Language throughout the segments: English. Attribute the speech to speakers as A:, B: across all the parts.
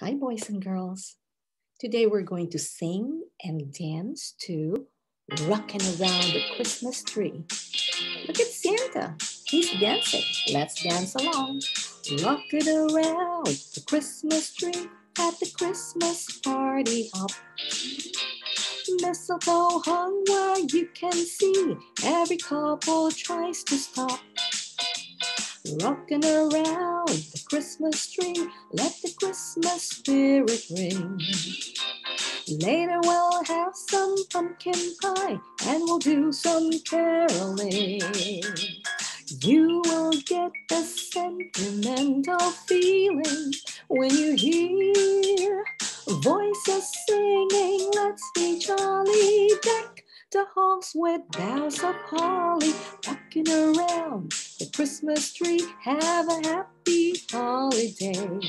A: Hi, boys and girls. Today we're going to sing and dance to Rocking Around the Christmas Tree. Look at Santa. He's dancing. Let's dance along. Rocking around the Christmas tree at the Christmas party hop. Mistletoe hung where you can see. Every couple tries to stop. Rocking around the Christmas tree, let the Christmas spirit ring. Later we'll have some pumpkin pie and we'll do some caroling. You will get the sentimental feeling when you hear voices singing, let's be jolly deck the halls with boughs of holly rocking around the Christmas tree. Have a happy holiday.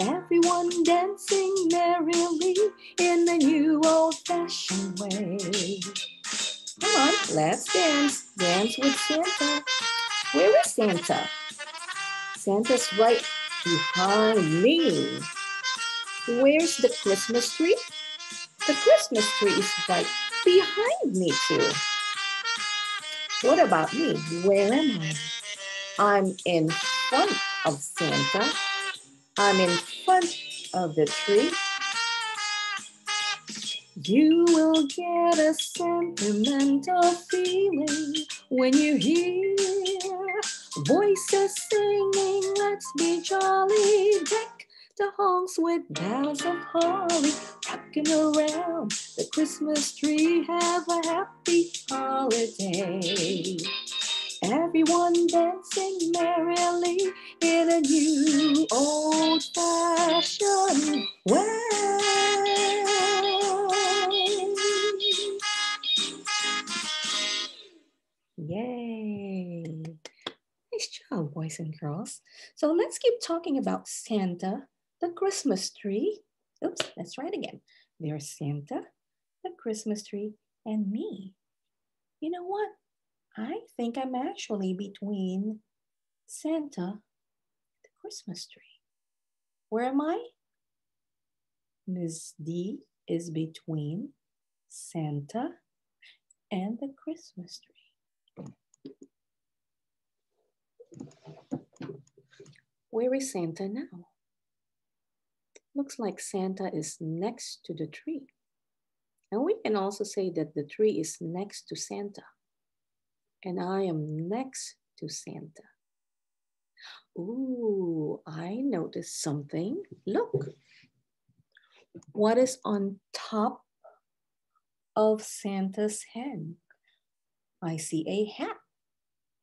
A: Everyone dancing merrily in a new old-fashioned way. Come on, let's dance. Dance with Santa. Where is Santa? Santa's right behind me. Where's the Christmas tree? The Christmas tree is right behind me too. What about me? Where am I? I'm in front of Santa. I'm in front of the tree. You will get a sentimental feeling when you hear voices singing, let's be jolly, deck the halls with boughs of holly, rocking around the Christmas tree. Have a happy holiday. Everyone dancing merrily in a new old-fashioned way. Yay! Nice job, boys and girls. So let's keep talking about Santa, the Christmas tree. Oops, let's try it again. There's Santa, the Christmas tree, and me. You know what? I think I'm actually between Santa, the Christmas tree. Where am I? Ms. D is between Santa and the Christmas tree. Where is Santa now? Looks like Santa is next to the tree. And we can also say that the tree is next to Santa. And I am next to Santa. Ooh, I noticed something. Look. What is on top of Santa's head? I see a hat.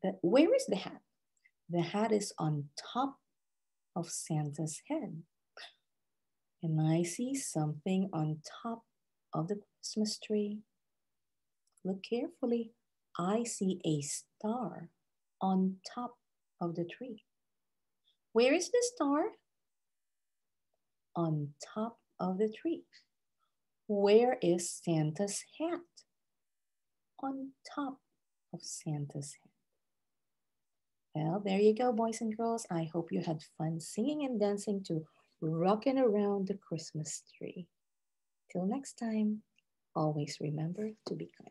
A: But where is the hat? The hat is on top of Santa's head. And I see something on top of the Christmas tree. Look carefully. I see a star on top of the tree. Where is the star? On top of the tree. Where is Santa's hat? On top of Santa's hat. Well, there you go, boys and girls. I hope you had fun singing and dancing to Rocking Around the Christmas Tree. Till next time, always remember to be kind.